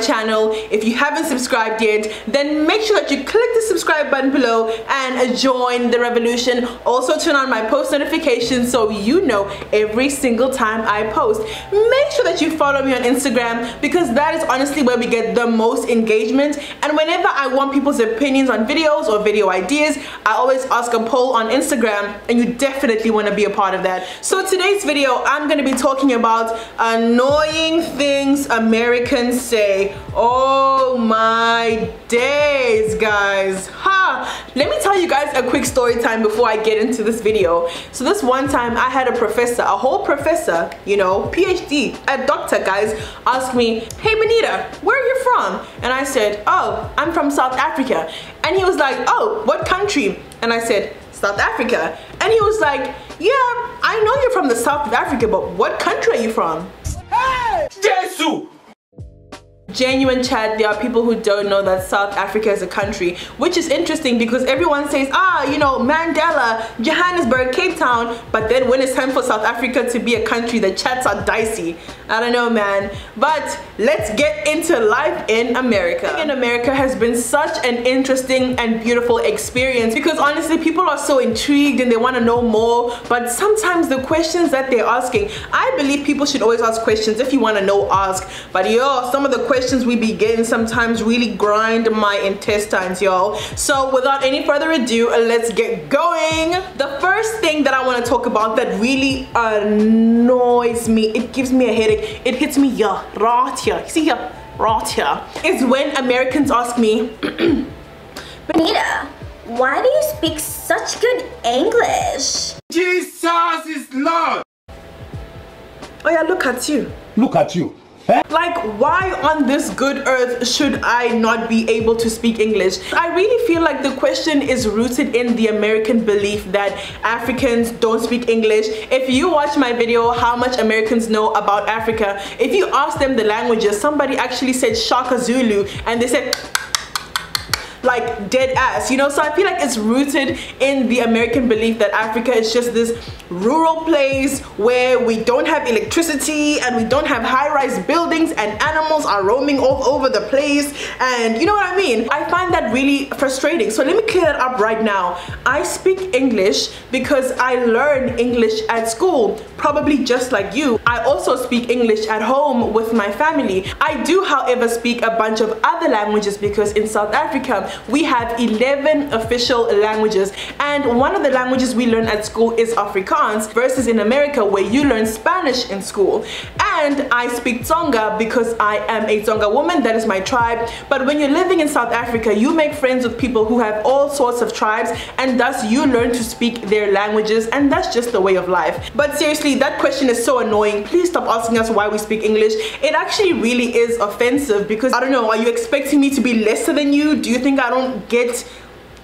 channel. If you haven't subscribed yet, then make sure that you click the subscribe button below and join the revolution. Also turn on my post notifications so you know every single time I post. Make sure that you follow me on Instagram because that is honestly where we get the most engagement. And whenever I want people's opinions on videos or video ideas, I always ask a poll on Instagram and you definitely want to be a part of that. So today's video, I'm going to be talking about annoying things Americans say. Oh my days, guys. Ha! Let me tell you guys a quick story time before I get into this video. So this one time I had a professor, a whole professor, you know, PhD, a doctor, guys, ask me, hey Benitta, where are you from? And I said, oh, I'm from South Africa. And he was like, oh, what country? And I said, South Africa. And he was like, yeah, I know you're from the South of Africa, but what country are you from? Hey! Jesus! Genuine chat there are people who don't know that South Africa is a country which is interesting because everyone says ah you know Mandela Johannesburg Cape Town but then when it's time for South Africa to be a country the chats are dicey. I don't know man. But let's get into life in America. In America has been such an interesting and beautiful experience because honestly people are so intrigued and they want to know more but sometimes the questions that they're asking I believe people should always ask questions if you want to know ask. But yo some of the questions questions we be getting sometimes really grind my intestines, y'all. So without any further ado, let's get going. The first thing that I want to talk about that really annoys me, it gives me a headache, it hits me here, right here, see here, right here, is when Americans ask me, Benitta, why do you speak such good English? Jesus is Lord. Oh yeah, look at you. Look at you. Like, why on this good earth should I not be able to speak English? I really feel like the question is rooted in the American belief that Africans don't speak English. If you watch my video, how much Americans know about Africa, if you ask them the languages, somebody actually said Shaka Zulu and they said like dead ass you know? So I feel like it's rooted in the American belief that Africa is just this rural place where we don't have electricity and we don't have high-rise buildings and animals are roaming all over the place. And you know what I mean? I find that really frustrating. So let me clear that up right now. I speak English because I learned English at school probably just like you. I also speak English at home with my family. I do however speak a bunch of other languages because in South Africa we have 11 official languages and one of the languages we learn at school is Afrikaans versus in America where you learn Spanish in school. And I speak Tsonga because I am a Tsonga woman that is my tribe. But when you're living in South Africa you make friends with people who have all sorts of tribes and thus you learn to speak their languages and that's just the way of life. But seriously that question is so annoying. Please stop asking us why we speak English. It actually really is offensive because I don't know are you expecting me to be lesser than you? Do you think I don't get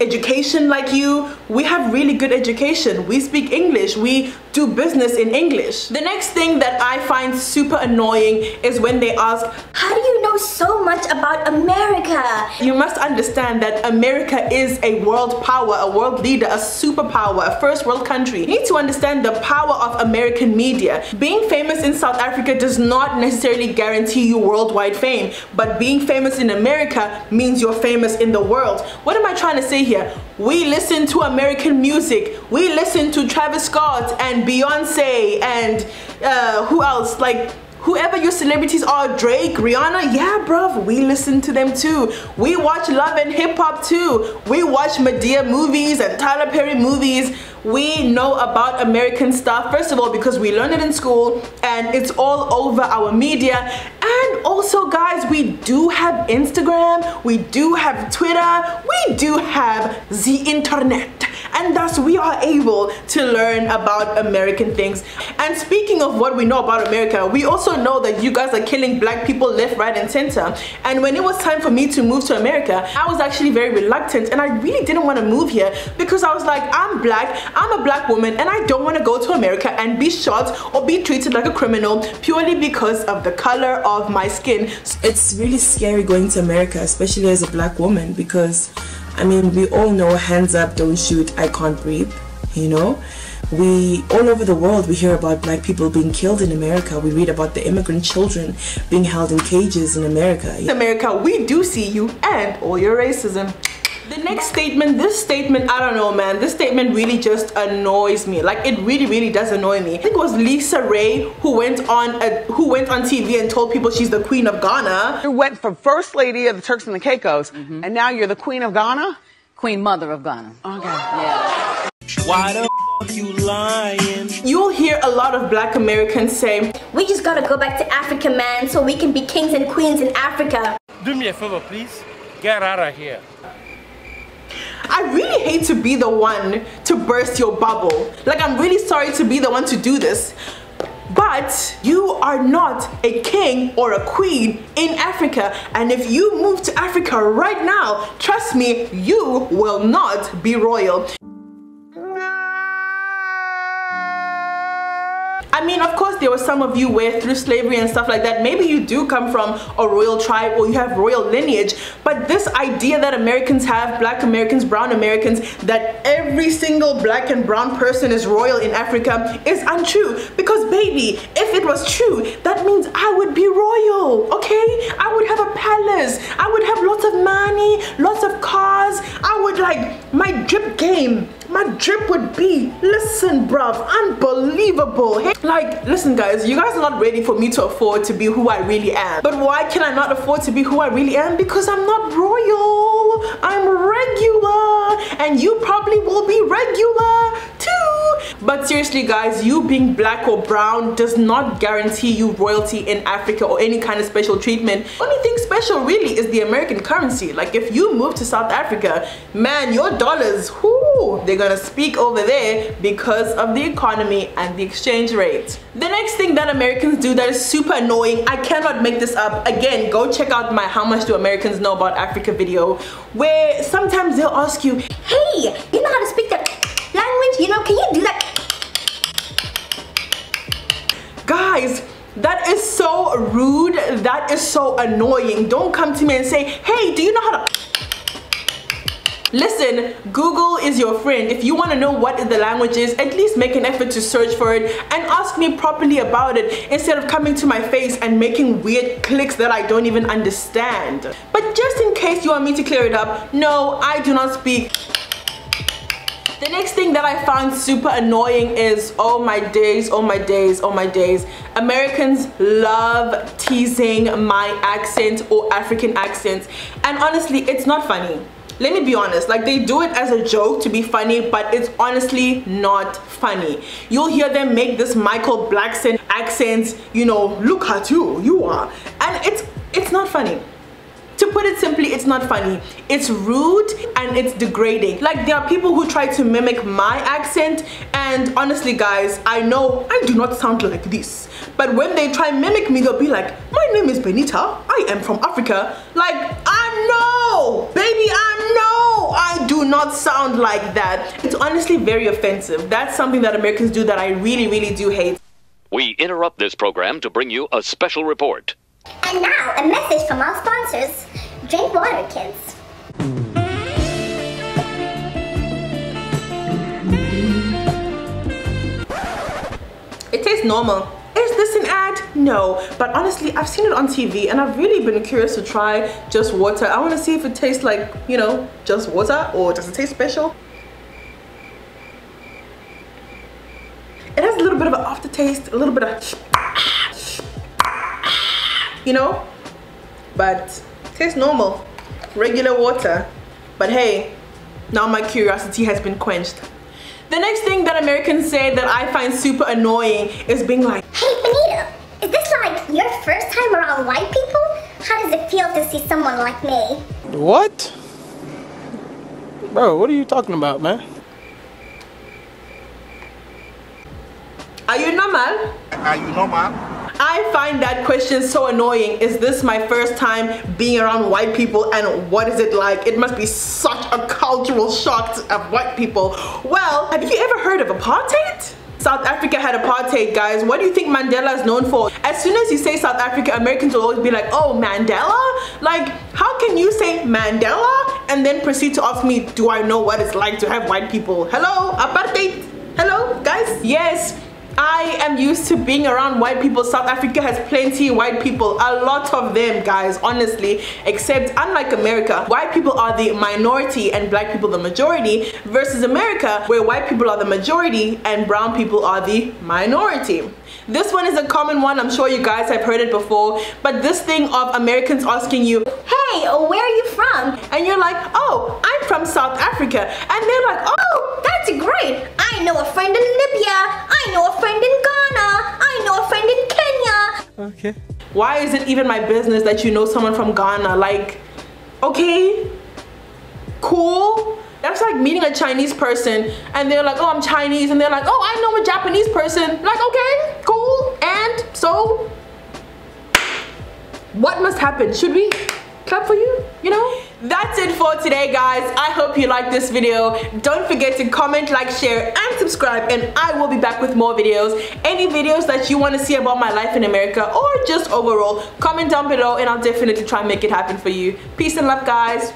education like you we have really good education. We speak english. We do business in english. The next thing that i find super annoying is when they ask how do you so much about america you must understand that america is a world power a world leader a superpower a first world country you need to understand the power of american media being famous in south africa does not necessarily guarantee you worldwide fame but being famous in america means you're famous in the world what am i trying to say here. We listen to American music. We listen to Travis Scott and Beyonce and uh, who else? Like whoever your celebrities are, Drake, Rihanna, yeah, bruv, we listen to them too. We watch Love and Hip Hop too. We watch Madea movies and Tyler Perry movies. We know about American stuff, first of all, because we learn it in school and it's all over our media. And also, guys, we do have Instagram, we do have Twitter, we do have the internet and thus we are able to learn about American things. And speaking of what we know about America, we also know that you guys are killing black people left, right, and center. And when it was time for me to move to America, I was actually very reluctant and I really didn't want to move here because I was like, I'm black, I'm a black woman, and I don't want to go to America and be shot or be treated like a criminal purely because of the color of my skin. It's really scary going to America, especially as a black woman, because I mean, we all know hands up, don't shoot, I can't breathe, you know? we all over the world we hear about black people being killed in America. We read about the immigrant children being held in cages in America. In America, we do see you and all your racism. The next statement, this statement, I don't know man, this statement really just annoys me. Like it really, really does annoy me. I think it was LisaRaye who went on a, who went on TV and told people she's the queen of Ghana. You went from first lady of the Turks and the Caicos, mm-hmm. and now you're the queen of Ghana? Queen mother of Ghana. Okay. Yeah. Why the f you lying? You'll hear a lot of black Americans say, We just gotta go back to Africa, man, so we can be kings and queens in Africa. Do me a favor, please. Get out of here. I really hate to be the one to burst your bubble. Like, I'm really sorry to be the one to do this. But you are not a king or a queen in Africa. And if you move to Africa right now, trust me, you will not be royal. I mean, of course, there were some of you where through slavery and stuff like that, maybe you do come from a royal tribe or you have royal lineage, but this idea that Americans have, black Americans, brown Americans, that every single black and brown person is royal in Africa is untrue. Because baby, if it was true, that means I would be royal, okay? I would have a palace. I would have lots of money, lots of cars. I would like, my drip game my drip would be listen bruv unbelievable. Like listen guys you guys are not ready for me to afford to be who I really am. But why can I not afford to be who I really am? Because I'm not royal. I'm regular. And you probably seriously guys you being black or brown does not guarantee you royalty in Africa or any kind of special treatment only thing special really is the American currency like if you move to South Africa man your dollars whoo, they they're gonna speak over there because of the economy and the exchange rate. The next thing that Americans do that is super annoying, I cannot make this up. Again, go check out my How Much Do Americans Know About Africa video where sometimes they'll ask you, Hey, you know how to speak that language? You know, can you do that? Guys, that is so rude. That is so annoying. Don't come to me and say, hey, do you know how to Listen, Google is your friend. If you want to know what the language is, at least make an effort to search for it and ask me properly about it instead of coming to my face and making weird clicks that I don't even understand. But just in case you want me to clear it up, no, I do not speak the next thing that I found super annoying is, oh my days, oh my days, oh my days. Americans love teasing my accent or African accents. And honestly, it's not funny let me be honest like they do it as a joke to be funny but it's honestly not funny you'll hear them make this michael blackson accent you know look at you you are and it's it's not funny put it simply it's not funny. It's rude and it's degrading. Like there are people who try to mimic my accent and honestly guys i know i do not sound like this. But when they try mimic me they'll be like my name is benitta. I am from africa. Like i know baby i know. I do not sound like that. It's honestly very offensive. That's something that americans do that i really really do hate. We interrupt this program to bring you a special report. And now, a message from our sponsors. Drink water, kids. It tastes normal. Is this an ad? No, but honestly, I've seen it on TV and I've really been curious to try just water. I want to see if it tastes like, you know, just water or does it taste special? It has a little bit of an aftertaste, a little bit of you know but tastes normal regular water but hey now my curiosity has been quenched the next thing that Americans say that I find super annoying is being like Hey Benitta, is this like your first time around white people? How does it feel to see someone like me? What? Bro, what are you talking about, man? Are you normal? Are you normal? I find that question so annoying. Is this my first time being around white people and what is it like? It must be such a cultural shock of white people. Well, have you ever heard of apartheid? South Africa had apartheid, guys. What do you think Mandela is known for? As soon as you say South Africa, Americans will always be like, oh, Mandela? Like, how can you say Mandela and then proceed to ask me, do I know what it's like to have white people? Hello, apartheid? Hello, guys? Yes. I am used to being around white people. South Africa has plenty white people, a lot of them, guys, honestly. Except, unlike America, white people are the minority and black people the majority, versus America, where white people are the majority and brown people are the minority. This one is a common one, I'm sure you guys have heard it before, but this thing of Americans asking you, Hey, where are you from? and you're like, oh, I'm from South Africa. And they're like, oh, That's great. I know a friend in Libya. I know a friend in Ghana. I know a friend in Kenya. Okay. why is it even my business that you know someone from Ghana? Like, okay, cool. That's like meeting a Chinese person and they're like, oh, I'm Chinese. And they're like, oh, I know a Japanese person. Like, okay, cool. And so, what must happen? Should we clap for you? You know? That's it for today, guys. I hope you liked this video. Don't forget to comment, like, share, and subscribe. And I will be back with more videos. Any videos that you want to see about my life in America or just overall, comment down below and I'll definitely try and make it happen for you. Peace and love, guys.